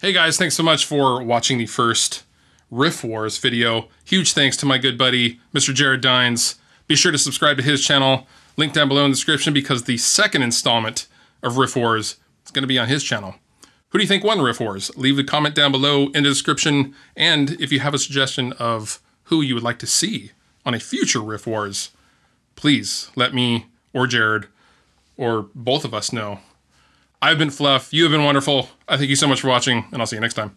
Hey guys, thanks so much for watching the first Riff Wars video. Huge thanks to my good buddy, Mr. Jared Dines. Be sure to subscribe to his channel, link down below in the description because the second installment of Riff Wars is going to be on his channel. Who do you think won Riff Wars? Leave a comment down below in the description, and if you have a suggestion of who you would like to see on a future Riff Wars, please let me or Jared or both of us know. I've been Fluff. You have been wonderful. I thank you so much for watching, and I'll see you next time.